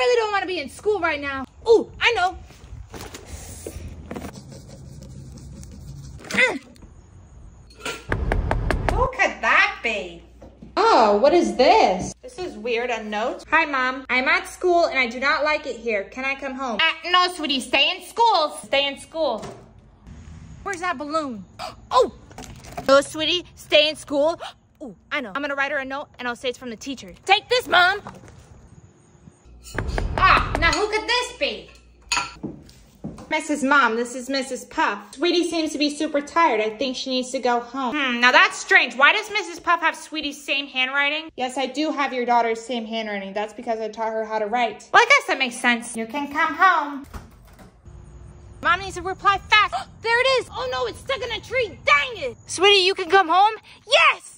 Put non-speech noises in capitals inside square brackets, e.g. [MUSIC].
really don't want to be in school right now. Ooh, I know. Who could that be? Oh, what is this? This is weird. A note? Hi, Mom. I'm at school and I do not like it here. Can I come home? Uh, no, sweetie. Stay in school. Stay in school. Where's that balloon? [GASPS] Oh! No, sweetie, stay in school. [GASPS] Ooh, I know. I'm gonna write her a note and I'll say it's from the teacher. Take this, Mom! Ah, now who could this be? Mrs. Mom, this is Mrs. Puff. Sweetie seems to be super tired. I think she needs to go home. Hmm, now that's strange. Why does Mrs. Puff have Sweetie's same handwriting? Yes, I do have your daughter's same handwriting. That's because I taught her how to write. Well, I guess that makes sense. You can come home. Mom needs to reply fast. [GASPS] there it is. Oh no, it's stuck in a tree. Dang it. Sweetie, you can come home? Yes,